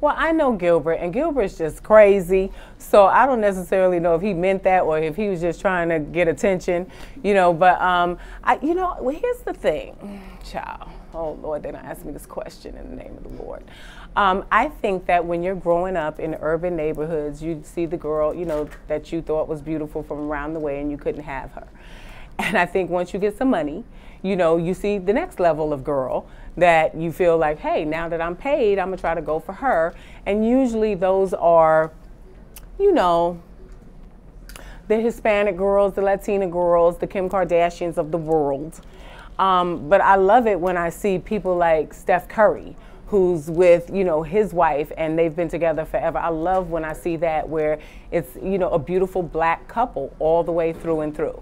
Well, I know Gilbert, and Gilbert's just crazy. So I don't necessarily know if he meant that or if he was just trying to get attention, you know. But um, I, you know, well, here's the thing, child. Oh Lord, they don't ask me this question in the name of the Lord. Um, I think that when you're growing up in urban neighborhoods, you see the girl, you know, that you thought was beautiful from around the way, and you couldn't have her. And I think once you get some money, you know, you see the next level of girl that you feel like, hey, now that I'm paid, I'm gonna try to go for her. And usually those are, you know, the Hispanic girls, the Latina girls, the Kim Kardashians of the world. Um, but I love it when I see people like Steph Curry, who's with you know his wife and they've been together forever. I love when I see that where it's you know a beautiful black couple all the way through and through.